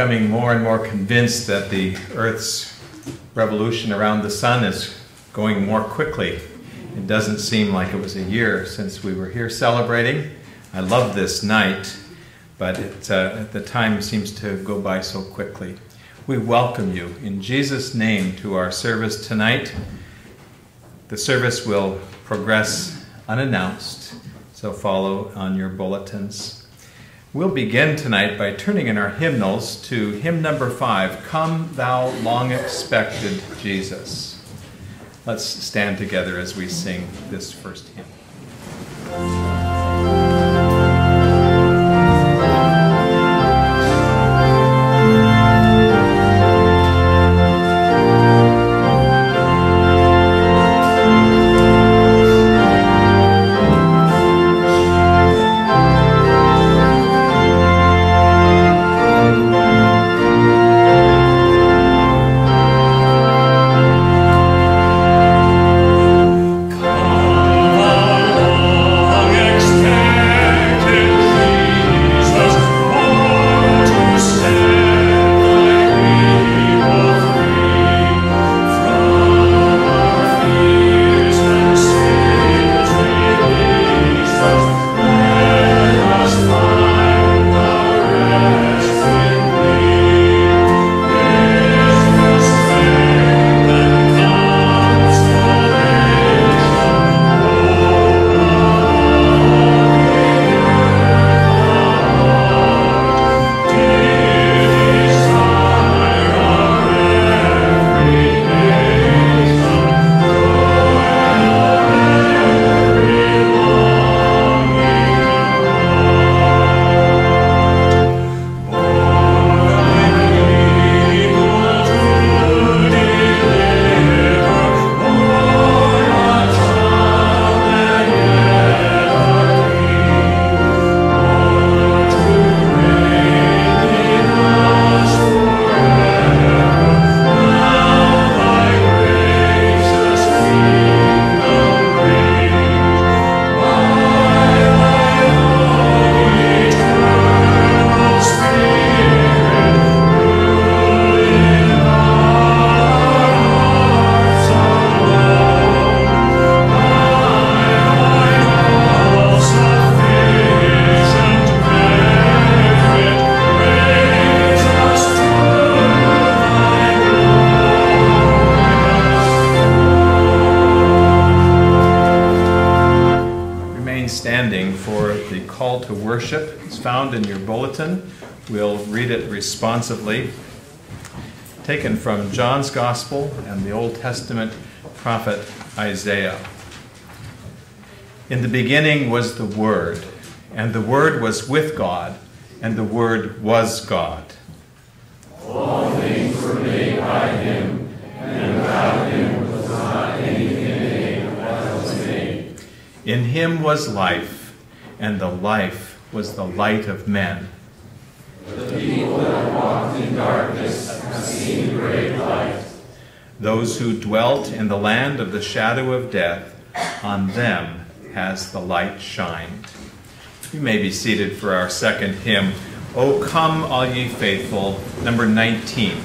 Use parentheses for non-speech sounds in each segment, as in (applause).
becoming more and more convinced that the Earth's revolution around the sun is going more quickly. It doesn't seem like it was a year since we were here celebrating. I love this night, but it, uh, the time seems to go by so quickly. We welcome you in Jesus' name to our service tonight. The service will progress unannounced, so follow on your bulletins. We'll begin tonight by turning in our hymnals to hymn number five Come, Thou Long Expected Jesus. Let's stand together as we sing this first hymn. Responsively, taken from John's Gospel and the Old Testament prophet Isaiah. In the beginning was the Word, and the Word was with God, and the Word was God. All things were made by him, and without him was not anything made that was made. In him was life, and the life was the light of men. The people that walked in darkness have seen great light. Those who dwelt in the land of the shadow of death, on them has the light shined. You may be seated for our second hymn, O Come All Ye Faithful, number 19.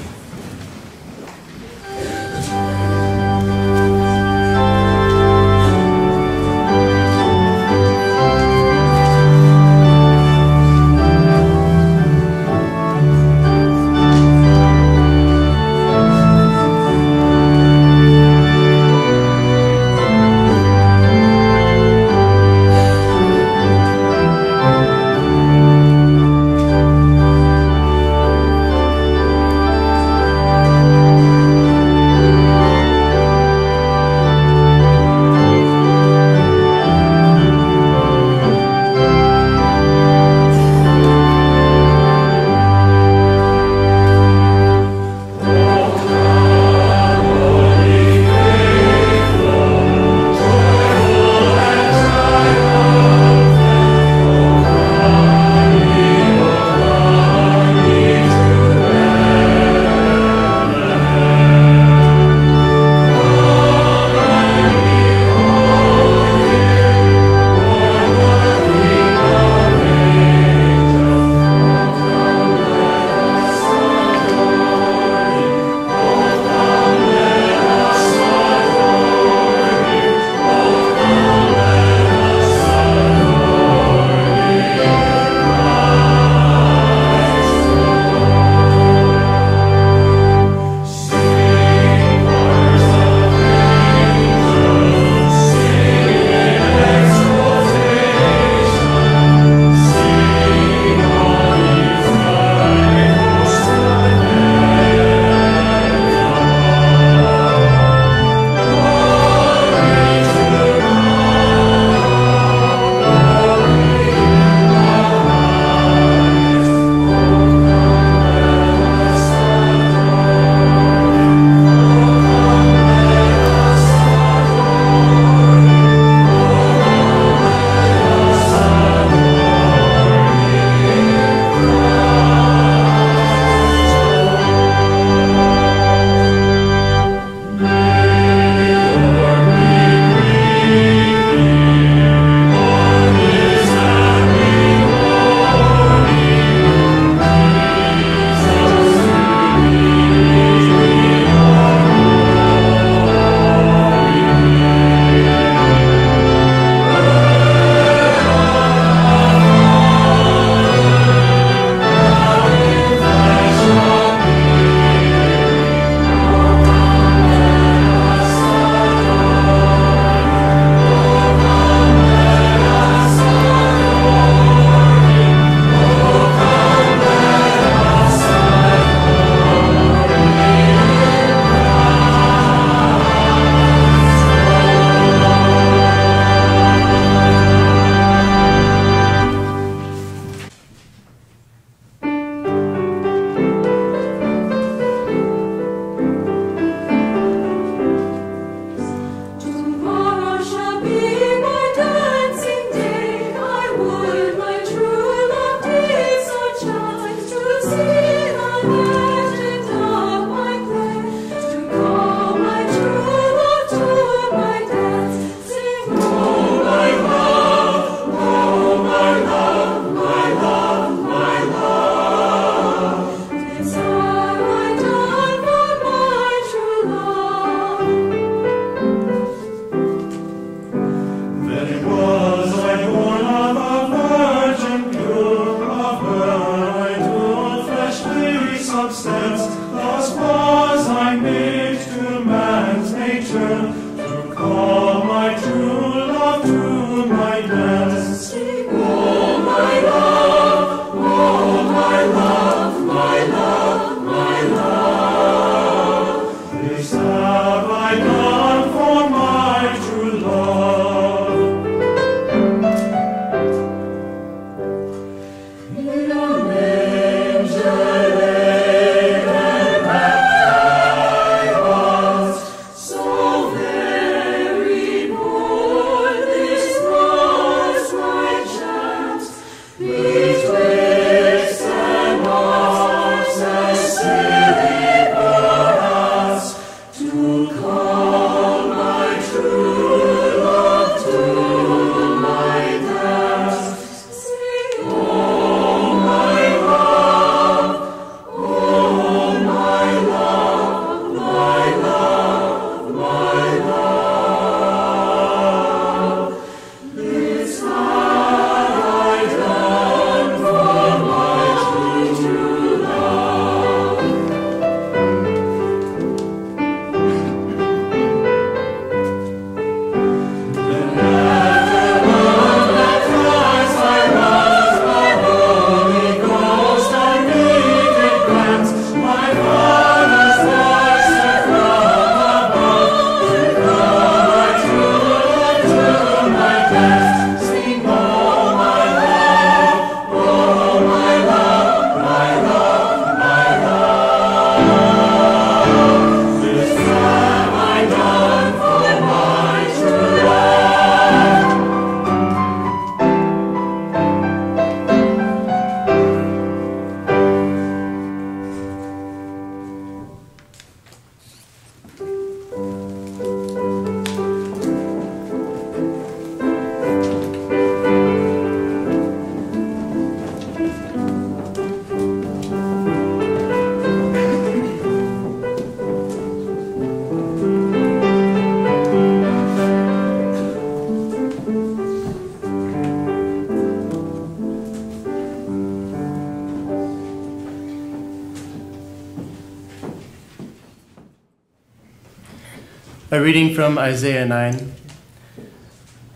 reading from Isaiah 9.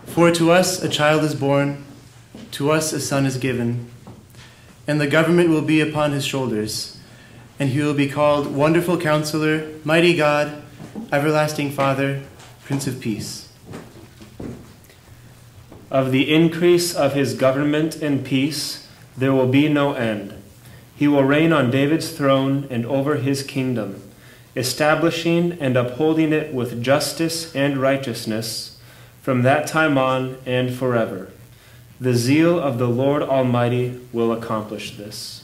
For to us a child is born, to us a son is given, and the government will be upon his shoulders, and he will be called Wonderful Counselor, Mighty God, Everlasting Father, Prince of Peace. Of the increase of his government and peace there will be no end. He will reign on David's throne and over his kingdom establishing and upholding it with justice and righteousness from that time on and forever. The zeal of the Lord Almighty will accomplish this.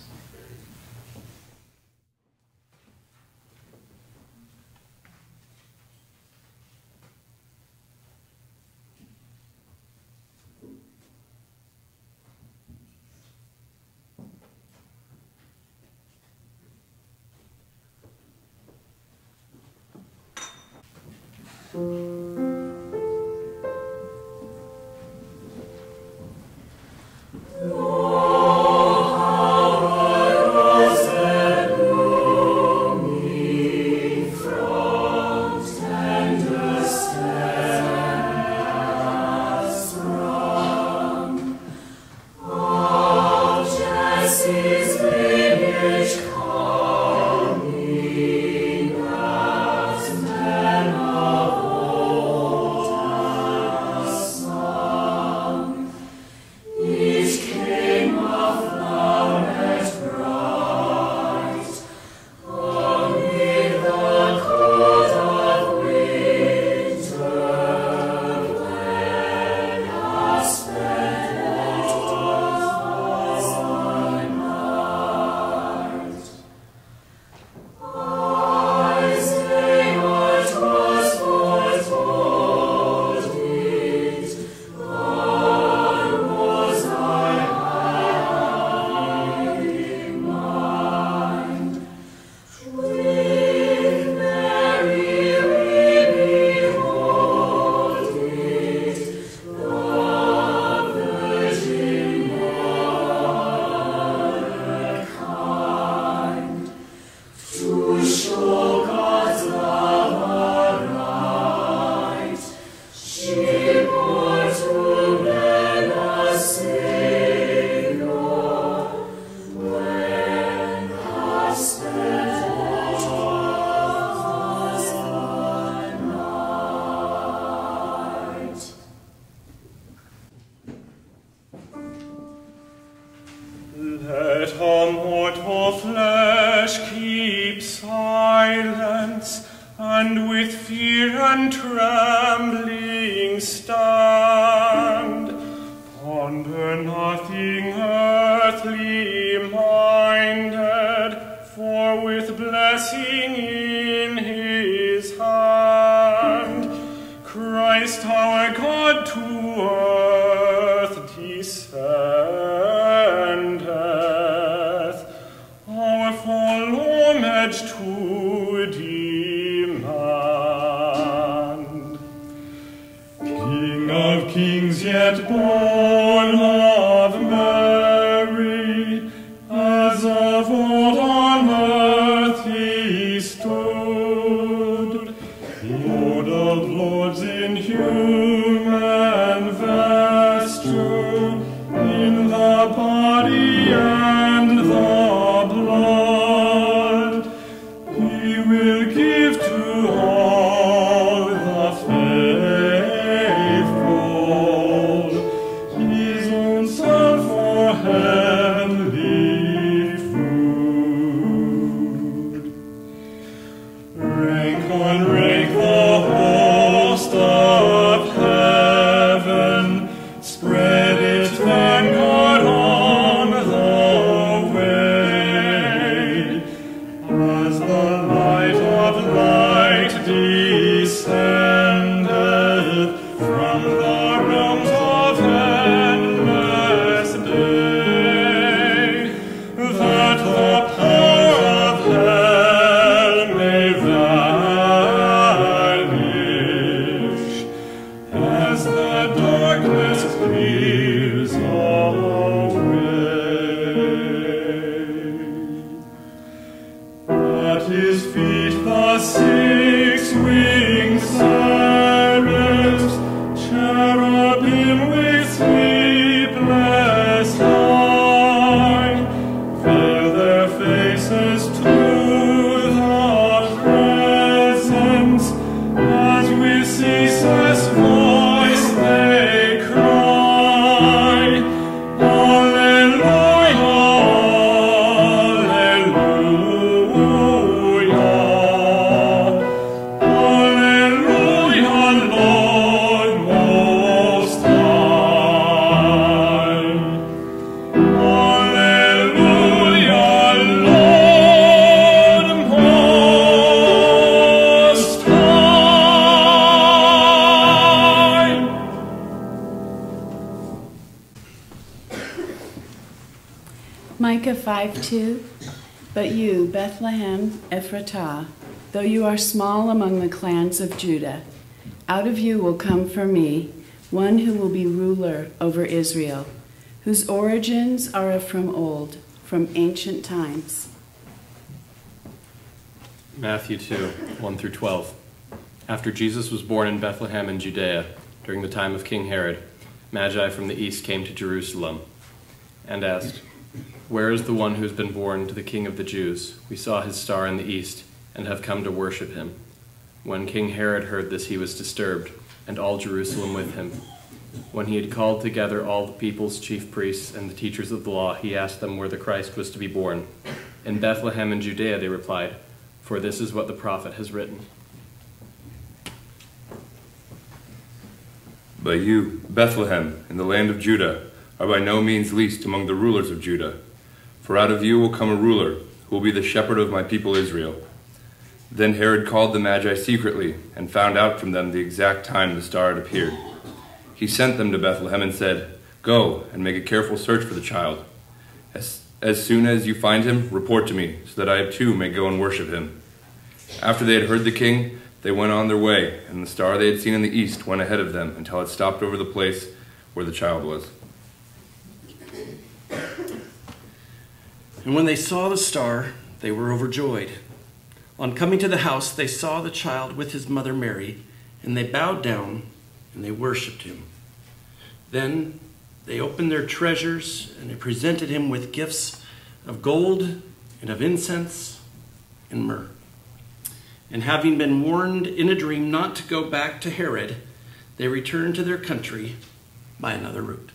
In Micah 5 2 But you, Bethlehem Ephratah, though you are small among the clans of Judah, out of you will come for me one who will be ruler over Israel, whose origins are from old, from ancient times. Matthew 2 1 through 12. After Jesus was born in Bethlehem in Judea, during the time of King Herod, Magi from the east came to Jerusalem and asked, Where is the one who has been born to the King of the Jews? We saw his star in the east and have come to worship him. When King Herod heard this, he was disturbed, and all Jerusalem with him. When he had called together all the people's chief priests and the teachers of the law, he asked them where the Christ was to be born. In Bethlehem in Judea, they replied, for this is what the prophet has written. But you, Bethlehem, in the land of Judah, are by no means least among the rulers of Judah. For out of you will come a ruler, who will be the shepherd of my people Israel. Then Herod called the Magi secretly, and found out from them the exact time the star had appeared. He sent them to Bethlehem and said, Go and make a careful search for the child. As, as soon as you find him, report to me, so that I too may go and worship him. After they had heard the king, they went on their way, and the star they had seen in the east went ahead of them until it stopped over the place where the child was. And when they saw the star, they were overjoyed. On coming to the house, they saw the child with his mother Mary, and they bowed down and they worshipped him. Then they opened their treasures and they presented him with gifts of gold and of incense and myrrh. And having been warned in a dream not to go back to Herod, they returned to their country by another route.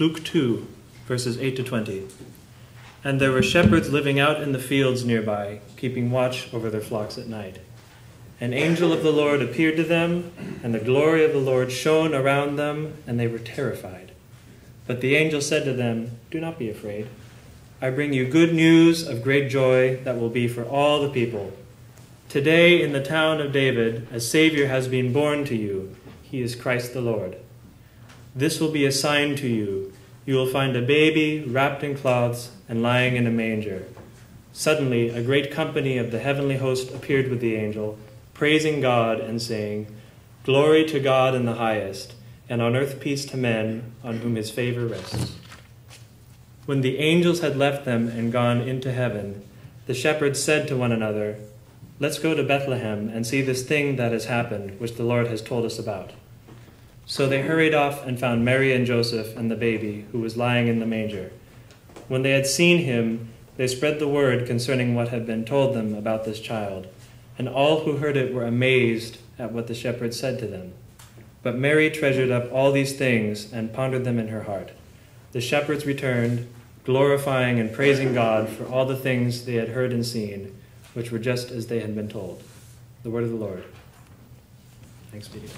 Luke 2, verses 8 to 20. And there were shepherds living out in the fields nearby, keeping watch over their flocks at night. An angel of the Lord appeared to them, and the glory of the Lord shone around them, and they were terrified. But the angel said to them, Do not be afraid. I bring you good news of great joy that will be for all the people. Today, in the town of David, a Savior has been born to you. He is Christ the Lord. This will be a sign to you. You will find a baby wrapped in cloths and lying in a manger. Suddenly, a great company of the heavenly host appeared with the angel, praising God and saying, Glory to God in the highest, and on earth peace to men on whom his favor rests. When the angels had left them and gone into heaven, the shepherds said to one another, Let's go to Bethlehem and see this thing that has happened, which the Lord has told us about. So they hurried off and found Mary and Joseph and the baby, who was lying in the manger. When they had seen him, they spread the word concerning what had been told them about this child. And all who heard it were amazed at what the shepherds said to them. But Mary treasured up all these things and pondered them in her heart. The shepherds returned, glorifying and praising God for all the things they had heard and seen, which were just as they had been told. The word of the Lord. Thanks be to God.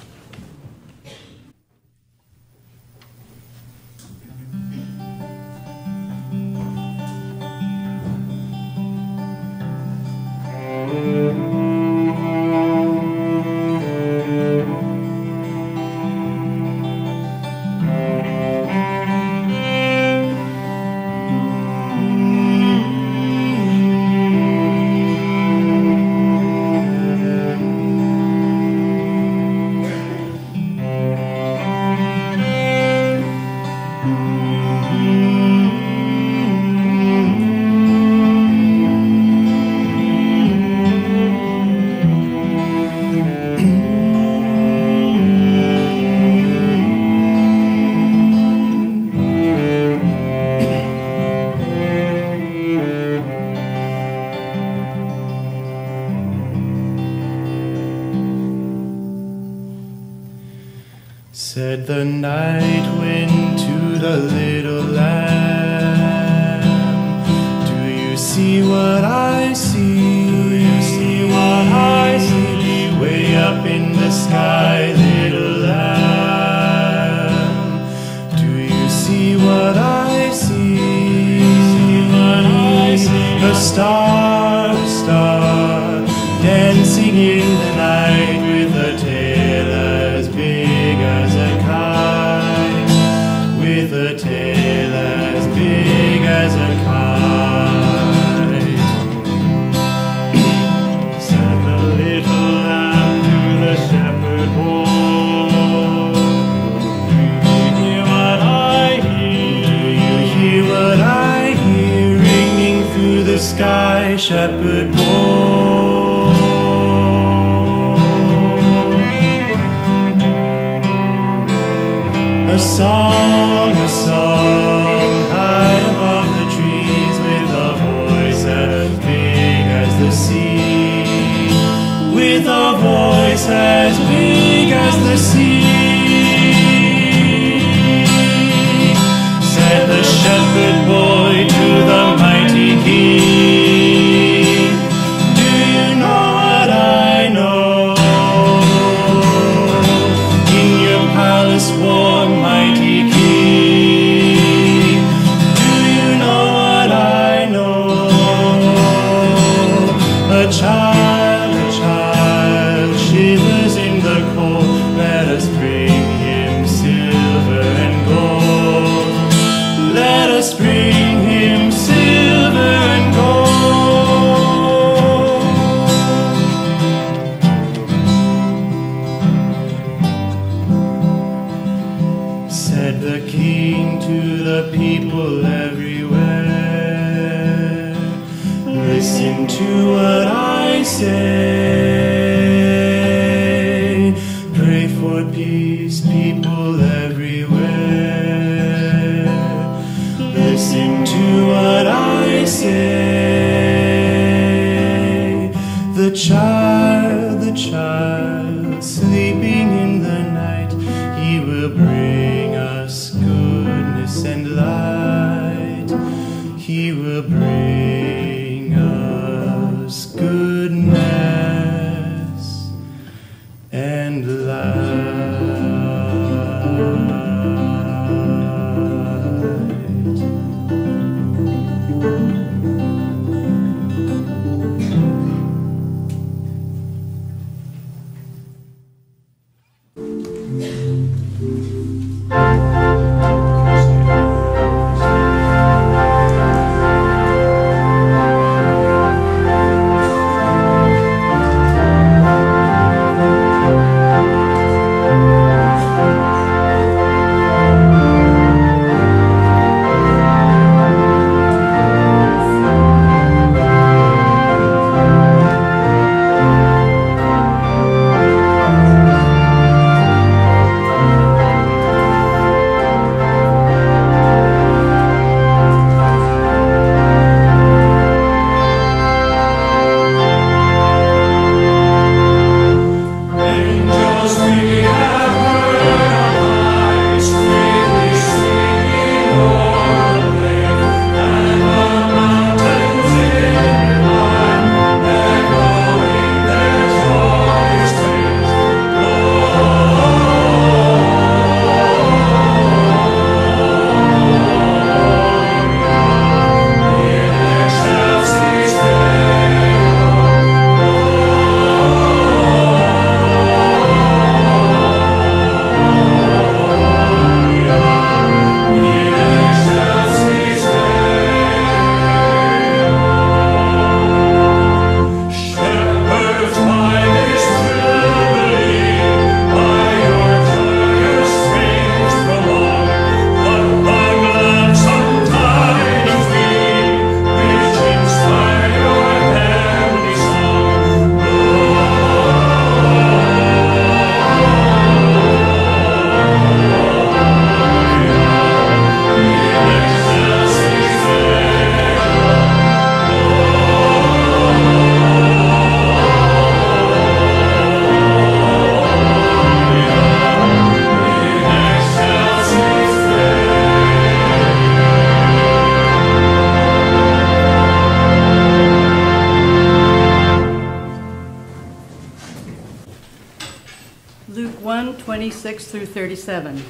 Through 37.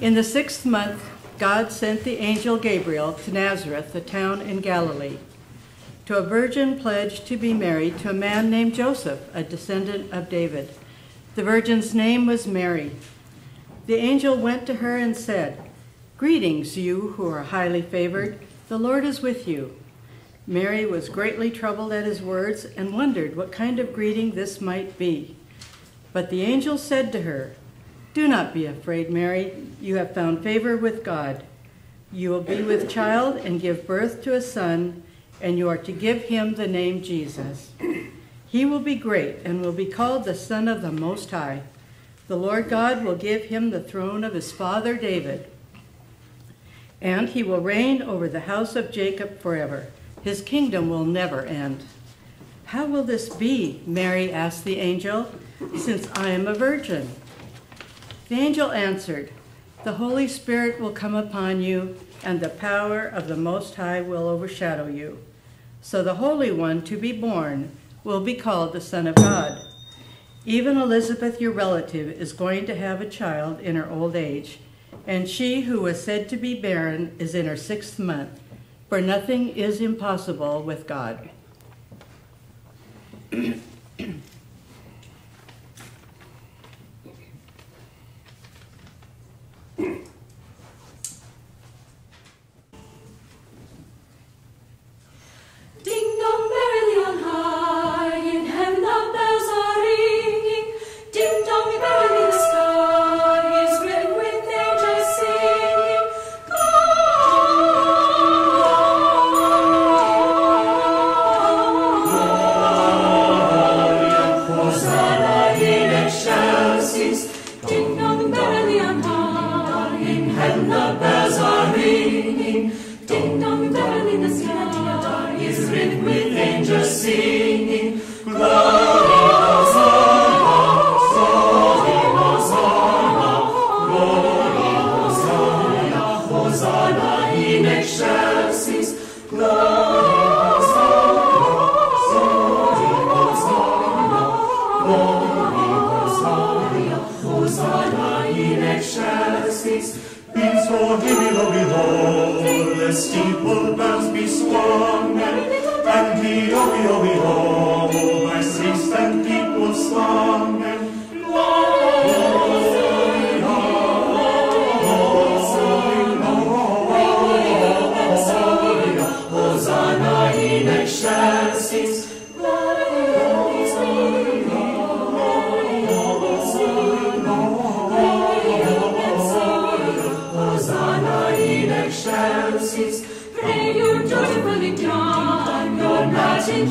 In the sixth month, God sent the angel Gabriel to Nazareth, the town in Galilee, to a virgin pledged to be married to a man named Joseph, a descendant of David. The virgin's name was Mary. The angel went to her and said, Greetings, you who are highly favored, the Lord is with you. Mary was greatly troubled at his words and wondered what kind of greeting this might be. But the angel said to her, Do not be afraid, Mary. You have found favor with God. You will be with child and give birth to a son, and you are to give him the name Jesus. He will be great and will be called the Son of the Most High. The Lord God will give him the throne of his father David, and he will reign over the house of Jacob forever. His kingdom will never end. How will this be? Mary asked the angel, since I am a virgin. The angel answered, The Holy Spirit will come upon you, and the power of the Most High will overshadow you. So the Holy One to be born will be called the Son of God. Even Elizabeth, your relative, is going to have a child in her old age, and she who was said to be barren is in her sixth month, for nothing is impossible with God. (clears throat)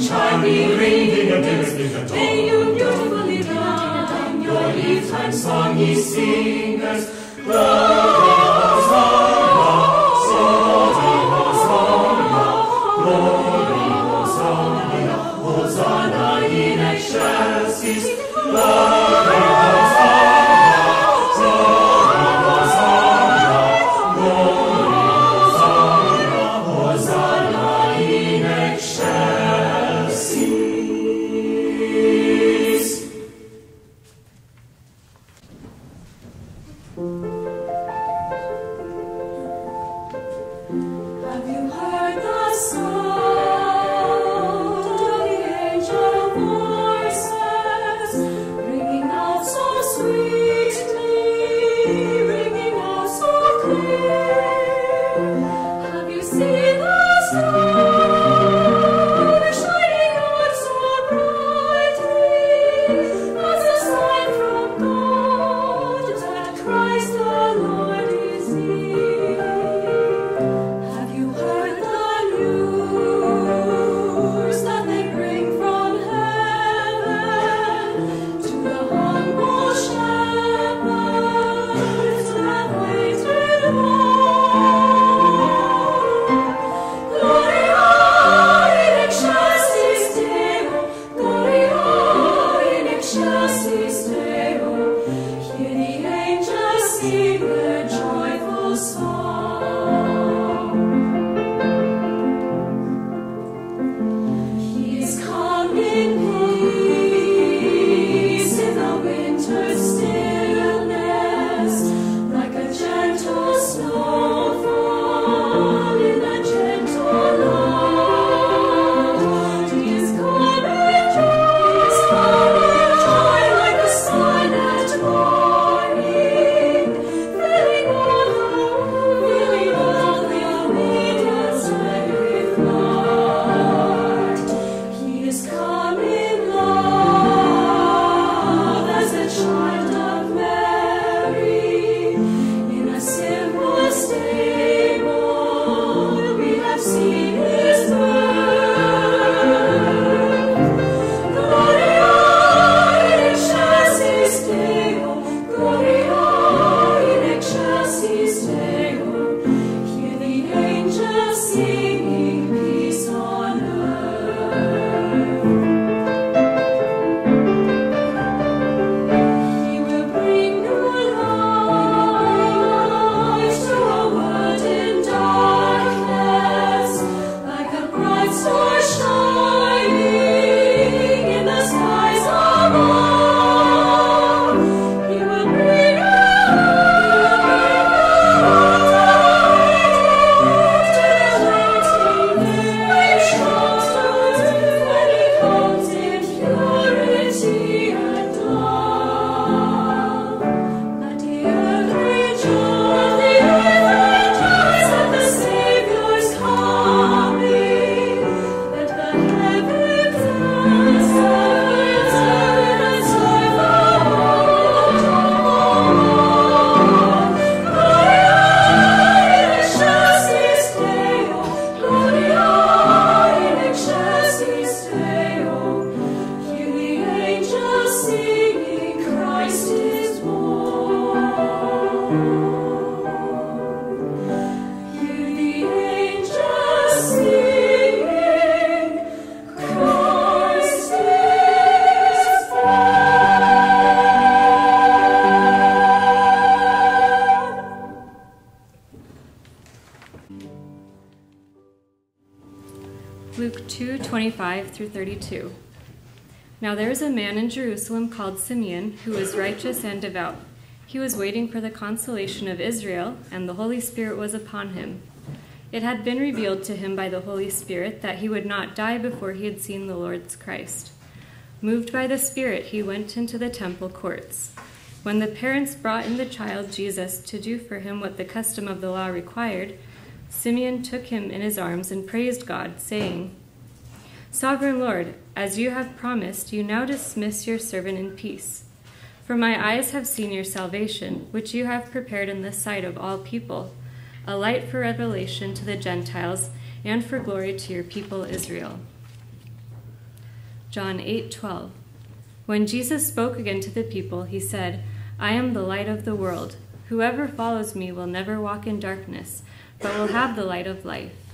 matin chime through 32. Now there was a man in Jerusalem called Simeon who was righteous and devout. He was waiting for the consolation of Israel, and the Holy Spirit was upon him. It had been revealed to him by the Holy Spirit that he would not die before he had seen the Lord's Christ. Moved by the Spirit, he went into the temple courts. When the parents brought in the child Jesus to do for him what the custom of the law required, Simeon took him in his arms and praised God, saying, Sovereign Lord, as you have promised, you now dismiss your servant in peace. For my eyes have seen your salvation, which you have prepared in the sight of all people, a light for revelation to the Gentiles and for glory to your people Israel. John 8:12. When Jesus spoke again to the people, he said, I am the light of the world. Whoever follows me will never walk in darkness, but will have the light of life.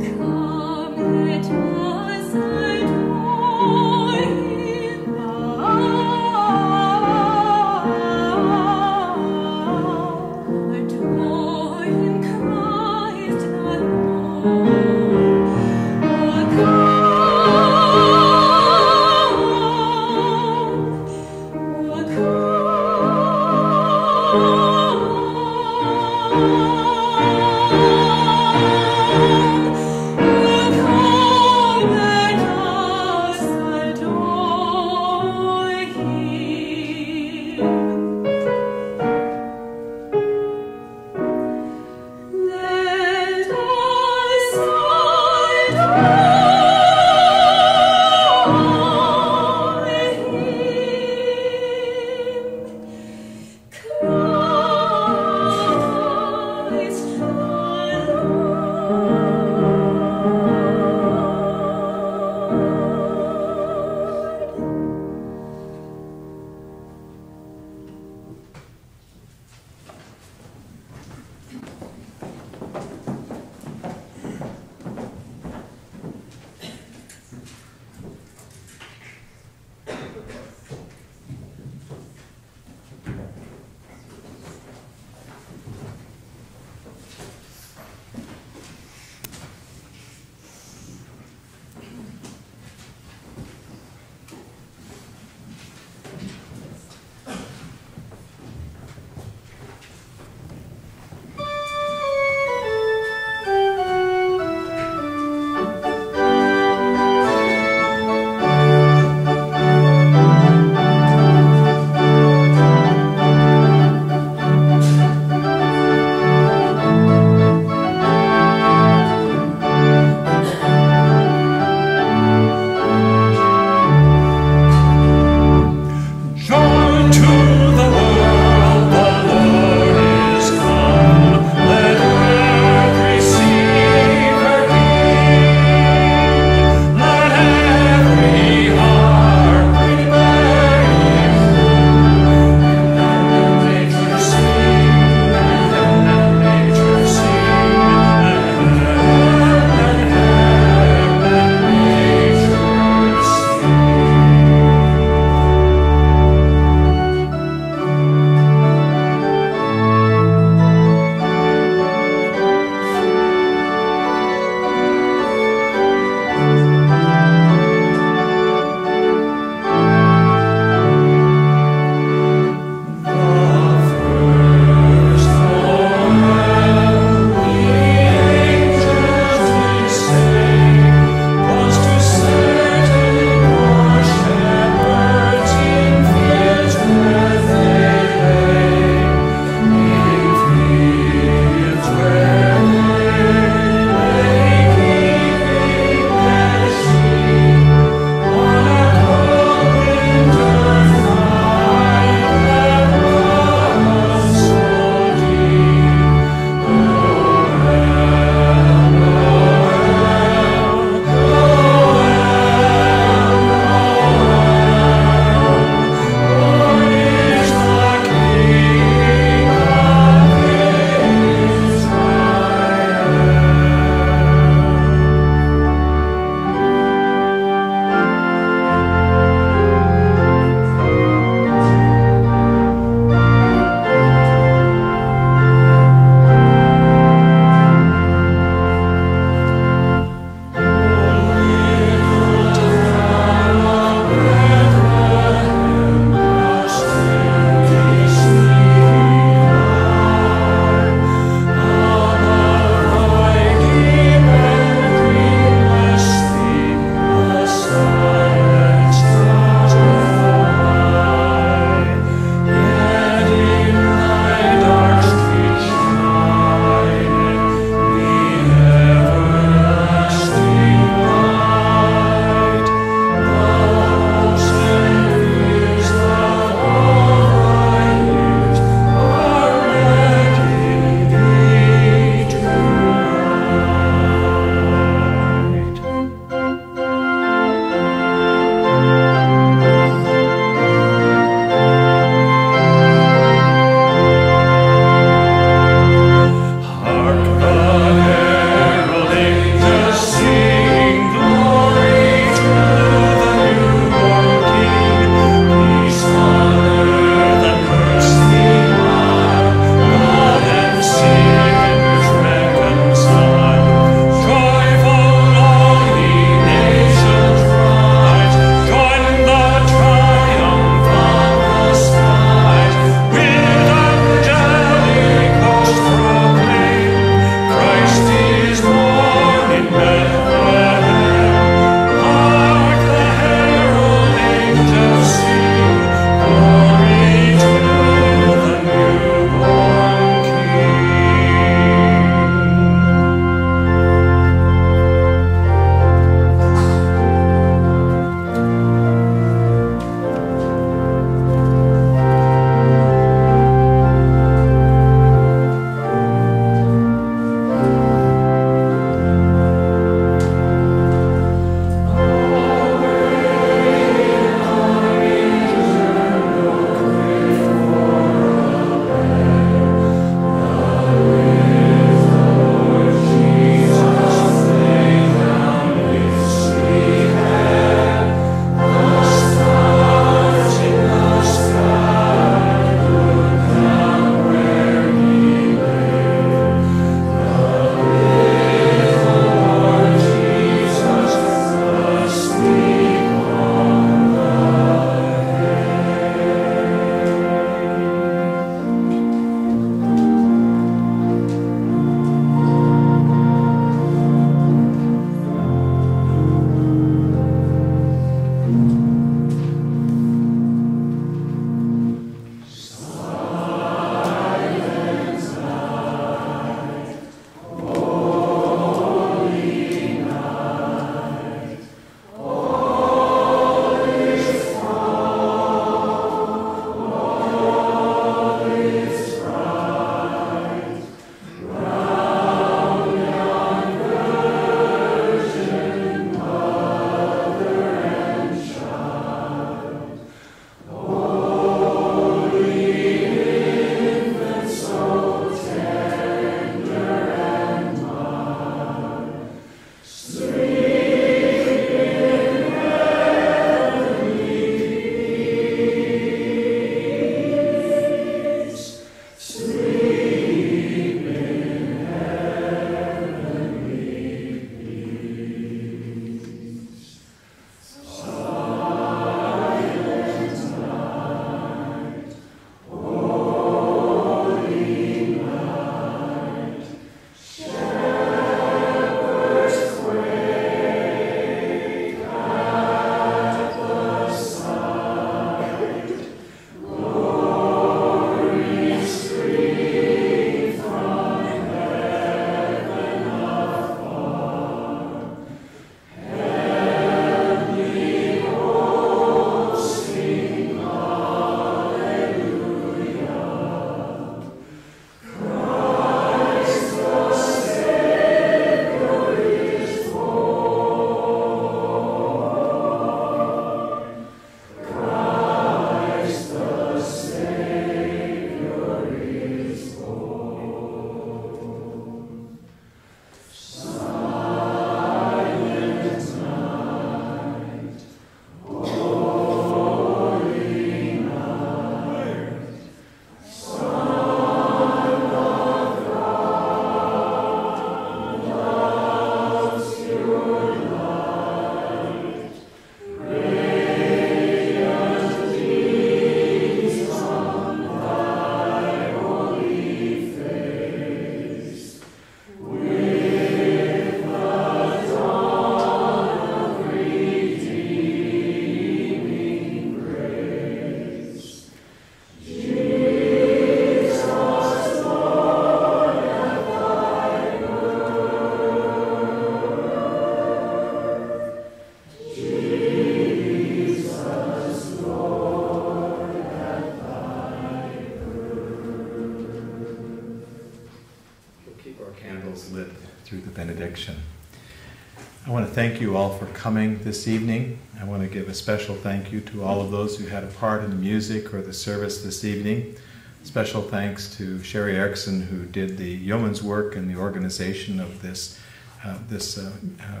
Thank you all for coming this evening. I want to give a special thank you to all of those who had a part in the music or the service this evening. Special thanks to Sherry Erickson, who did the yeoman's work in the organization of this, uh, this uh, uh,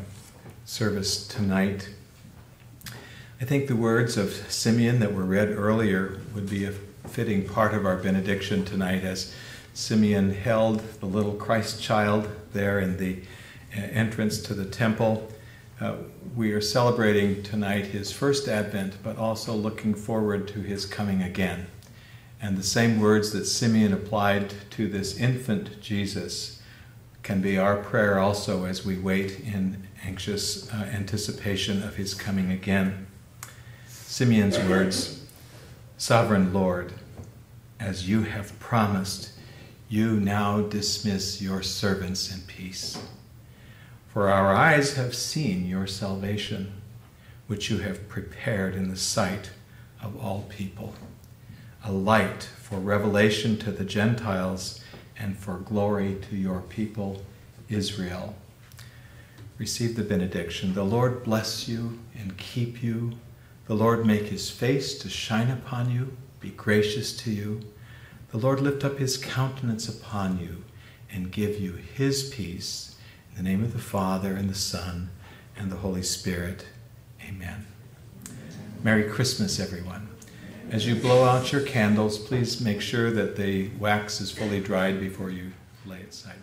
service tonight. I think the words of Simeon that were read earlier would be a fitting part of our benediction tonight as Simeon held the little Christ child there in the uh, entrance to the temple. Uh, we are celebrating tonight his first advent, but also looking forward to his coming again. And the same words that Simeon applied to this infant Jesus can be our prayer also as we wait in anxious uh, anticipation of his coming again. Simeon's words Sovereign Lord, as you have promised, you now dismiss your servants in peace. For our eyes have seen your salvation, which you have prepared in the sight of all people, a light for revelation to the Gentiles and for glory to your people, Israel. Receive the benediction. The Lord bless you and keep you. The Lord make his face to shine upon you, be gracious to you. The Lord lift up his countenance upon you and give you his peace in the name of the Father, and the Son, and the Holy Spirit. Amen. Merry Christmas, everyone. As you blow out your candles, please make sure that the wax is fully dried before you lay it sideways.